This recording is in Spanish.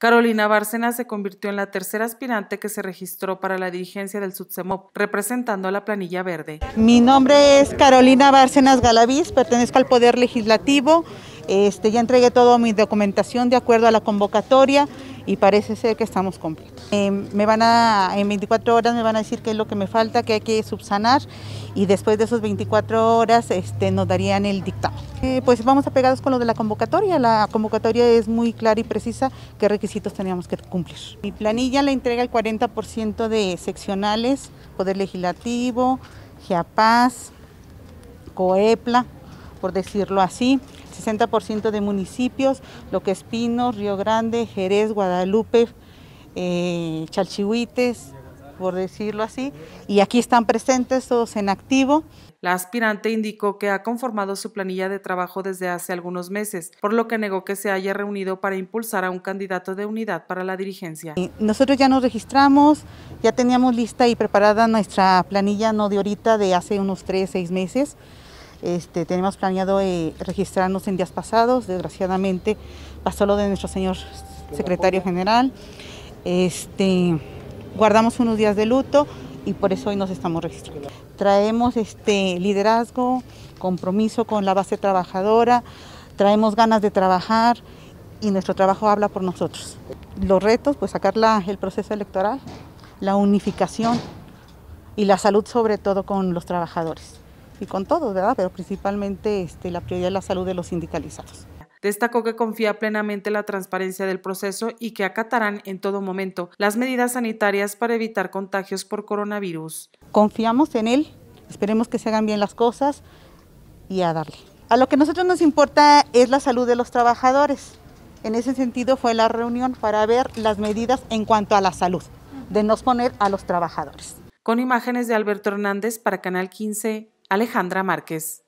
Carolina Bárcenas se convirtió en la tercera aspirante que se registró para la dirigencia del SUTSEMOP, representando a la planilla verde. Mi nombre es Carolina Bárcenas Galaviz, pertenezco al Poder Legislativo. Este, ya entregué toda mi documentación de acuerdo a la convocatoria y parece ser que estamos completos. Eh, me van a, en 24 horas me van a decir qué es lo que me falta, qué hay que subsanar y después de esas 24 horas este, nos darían el dictamen. Eh, pues vamos apegados con lo de la convocatoria, la convocatoria es muy clara y precisa qué requisitos teníamos que cumplir. Mi planilla la entrega el 40% de seccionales, Poder Legislativo, GEAPAS, COEPLA, por decirlo así, 60% de municipios, lo que es Pinos, Río Grande, Jerez, Guadalupe, eh, Chalchihuites, por decirlo así, y aquí están presentes todos en activo. La aspirante indicó que ha conformado su planilla de trabajo desde hace algunos meses, por lo que negó que se haya reunido para impulsar a un candidato de unidad para la dirigencia. Nosotros ya nos registramos, ya teníamos lista y preparada nuestra planilla, no de ahorita, de hace unos tres, seis meses. Este, tenemos planeado eh, registrarnos en días pasados, desgraciadamente pasó lo de nuestro señor secretario general. Este, guardamos unos días de luto y por eso hoy nos estamos registrando. Traemos este liderazgo, compromiso con la base trabajadora, traemos ganas de trabajar y nuestro trabajo habla por nosotros. Los retos, pues sacar el proceso electoral, la unificación y la salud sobre todo con los trabajadores y con todos, ¿verdad? Pero principalmente este, la prioridad es la salud de los sindicalizados. Destacó que confía plenamente en la transparencia del proceso y que acatarán en todo momento las medidas sanitarias para evitar contagios por coronavirus. Confiamos en él, esperemos que se hagan bien las cosas y a darle. A lo que a nosotros nos importa es la salud de los trabajadores. En ese sentido fue la reunión para ver las medidas en cuanto a la salud, de no exponer a los trabajadores. Con imágenes de Alberto Hernández para Canal 15, Alejandra Márquez.